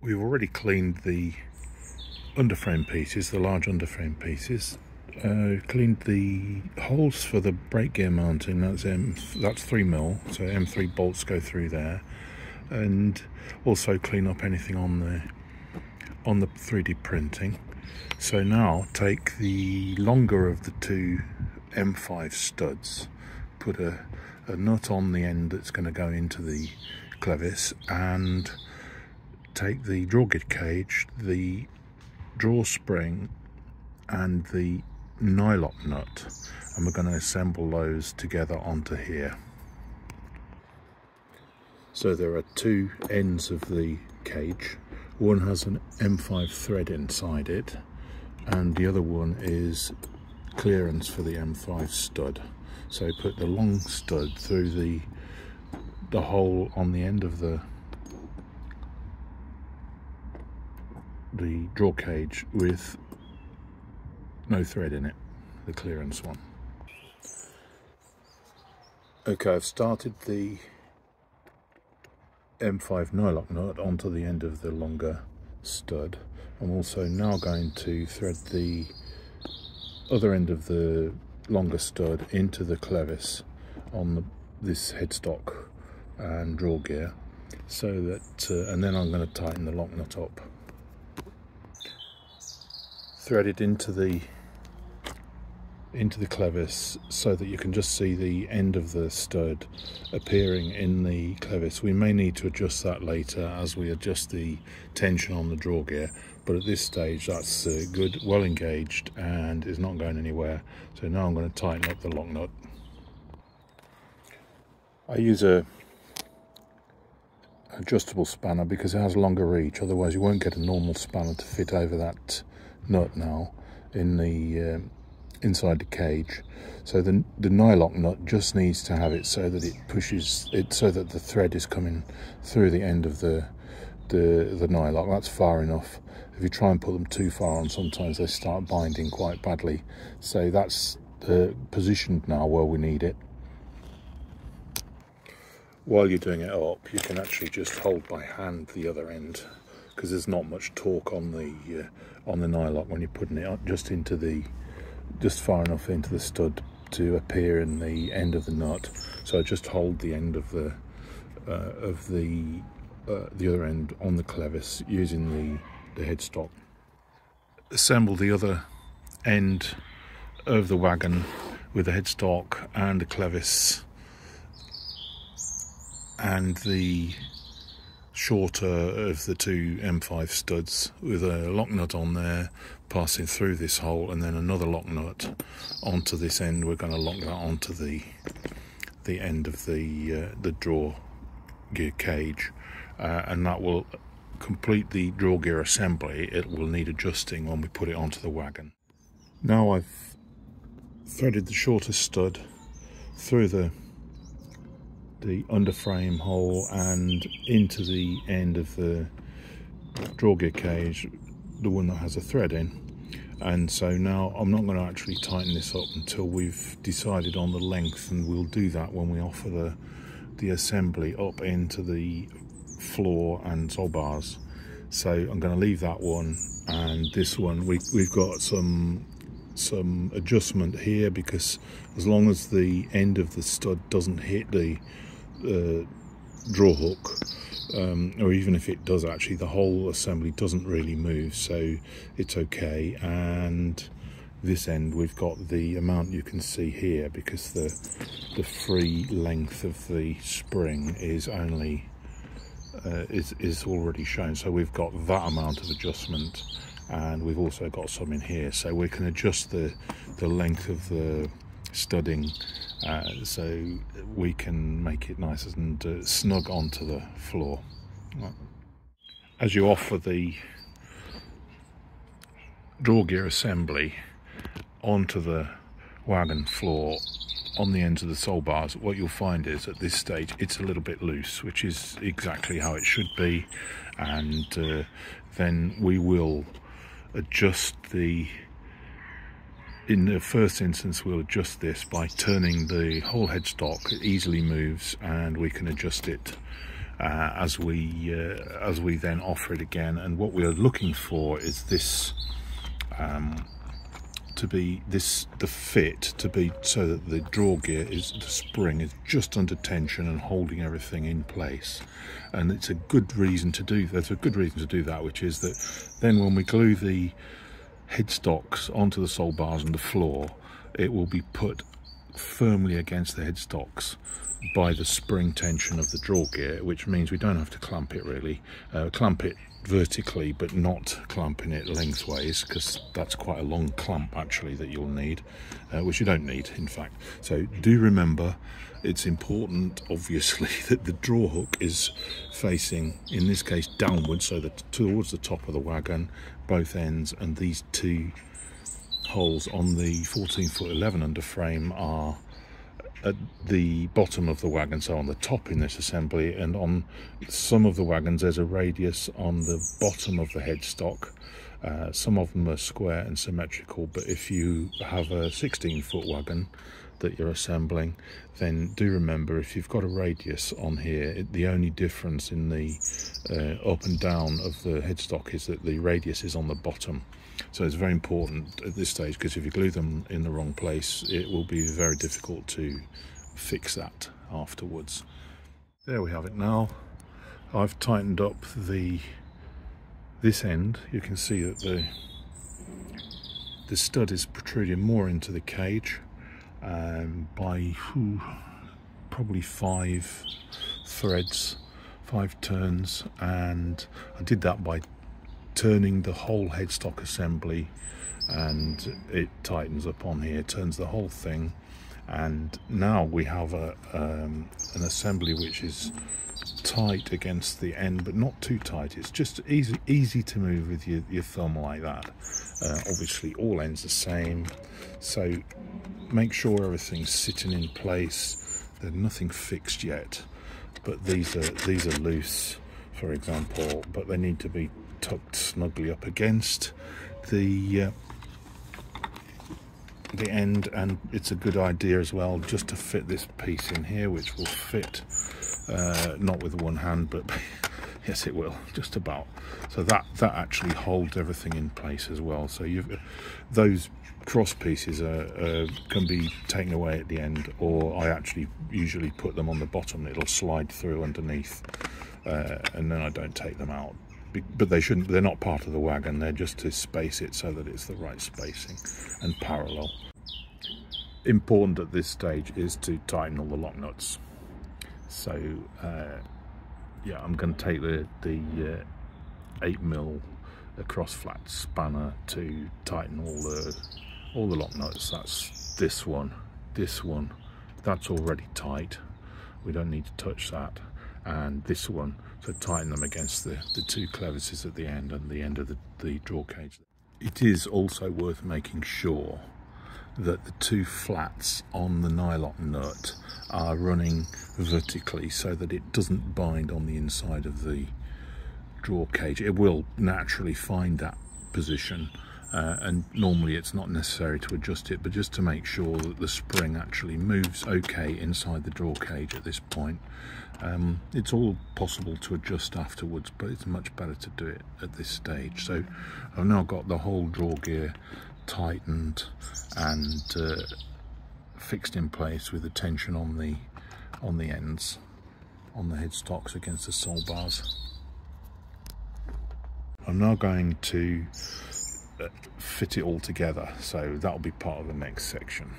We've already cleaned the underframe pieces, the large underframe pieces. Uh, cleaned the holes for the brake gear mounting. That's M. That's three mil, so M3 bolts go through there, and also clean up anything on the on the 3D printing. So now take the longer of the two M5 studs, put a, a nut on the end that's going to go into the clevis, and take the drawgear cage, the drawspring, and the nylock nut and we're going to assemble those together onto here. So there are two ends of the cage. One has an M5 thread inside it and the other one is clearance for the M5 stud. So put the long stud through the the hole on the end of the the draw cage with no thread in it, the clearance one. Okay, I've started the M5 nylock nut onto the end of the longer stud. I'm also now going to thread the other end of the longer stud into the clevis on the, this headstock and draw gear so that uh, and then I'm going to tighten the lock nut up thread it into the into the clevis so that you can just see the end of the stud appearing in the clevis. We may need to adjust that later as we adjust the tension on the draw gear, but at this stage that's uh, good, well engaged and is not going anywhere. So now I'm going to tighten up the lock nut. I use a adjustable spanner because it has longer reach, otherwise you won't get a normal spanner to fit over that nut now in the um, inside the cage. So the, the nylock nut just needs to have it so that it pushes it so that the thread is coming through the end of the the, the nylock. That's far enough. If you try and put them too far on, sometimes they start binding quite badly. So that's uh, positioned now where we need it. While you're doing it up, you can actually just hold by hand the other end because there's not much torque on the uh, on the nylock when you're putting it just into the just far enough into the stud to appear in the end of the nut. So I just hold the end of the uh, of the uh, the other end on the clevis using the, the headstock. Assemble the other end of the wagon with the headstock and the clevis and the shorter of the two M5 studs with a lock nut on there passing through this hole and then another lock nut onto this end. We're going to lock that onto the the end of the uh, the draw gear cage uh, and that will complete the draw gear assembly. It will need adjusting when we put it onto the wagon. Now I've threaded the shortest stud through the the underframe hole and into the end of the draw gear cage, the one that has a thread in. And so now I'm not going to actually tighten this up until we've decided on the length and we'll do that when we offer the, the assembly up into the floor and tow bars. So I'm going to leave that one and this one we, we've got some some adjustment here because as long as the end of the stud doesn't hit the uh, draw hook um, or even if it does actually the whole assembly doesn't really move so it's okay. And this end we've got the amount you can see here because the the free length of the spring is only uh, is, is already shown. So we've got that amount of adjustment and we've also got some in here. So we can adjust the the length of the studding uh, so we can make it nice and uh, snug onto the floor. As you offer the draw gear assembly onto the wagon floor on the ends of the sole bars, what you'll find is at this stage it's a little bit loose, which is exactly how it should be. And uh, then we will adjust the in the first instance we'll adjust this by turning the whole headstock it easily moves and we can adjust it uh, as we uh, as we then offer it again. And what we are looking for is this um, to be this the fit to be so that the draw gear is the spring is just under tension and holding everything in place and it's a good reason to do there's a good reason to do that which is that then when we glue the headstocks onto the sole bars and the floor it will be put firmly against the headstocks by the spring tension of the draw gear which means we don't have to clamp it really. Uh, clamp it vertically but not clamping it lengthways because that's quite a long clamp actually that you'll need uh, which you don't need in fact. So do remember it's important obviously that the draw hook is facing in this case downwards so that towards the top of the wagon both ends and these two holes on the 14 foot 11 under frame are at the bottom of the wagon, so on the top in this assembly, and on some of the wagons there's a radius on the bottom of the headstock. Uh, some of them are square and symmetrical, but if you have a 16 foot wagon that you're assembling, then do remember if you've got a radius on here, it, the only difference in the uh, up and down of the headstock is that the radius is on the bottom. So it's very important at this stage because if you glue them in the wrong place, it will be very difficult to fix that afterwards. There we have it now. I've tightened up the this end. You can see that the the stud is protruding more into the cage um, by whew, probably five threads, five turns, and I did that by turning the whole headstock assembly and it tightens up on here turns the whole thing and now we have a um, an assembly which is tight against the end but not too tight. It's just easy easy to move with your, your thumb like that. Uh, obviously all ends the same so make sure everything's sitting in place. There's nothing fixed yet but these are these are loose for example but they need to be tucked snugly up against the uh, the end and it's a good idea as well just to fit this piece in here which will fit uh, not with one hand but yes it will just about. So that that actually holds everything in place as well. So you've those cross pieces are, uh, can be taken away at the end or I actually usually put them on the bottom. It'll slide through underneath uh, and then I don't take them out but they shouldn't they're not part of the wagon they're just to space it so that it's the right spacing and parallel. Important at this stage is to tighten all the lock nuts. So uh, yeah I'm going to take the the uh, 8 mil cross flat spanner to tighten all the all the lock nuts. That's this one this one. That's already tight. We don't need to touch that and this one to tighten them against the, the two clevises at the end and the end of the, the draw cage. It is also worth making sure that the two flats on the nylock nut are running vertically so that it doesn't bind on the inside of the draw cage. It will naturally find that position uh, and normally it's not necessary to adjust it but just to make sure that the spring actually moves okay inside the draw cage at this point. Um, it's all possible to adjust afterwards but it's much better to do it at this stage. So I've now got the whole draw gear tightened and uh, fixed in place with the tension on the on the ends on the headstocks against the sole bars. I'm now going to fit it all together. So that'll be part of the next section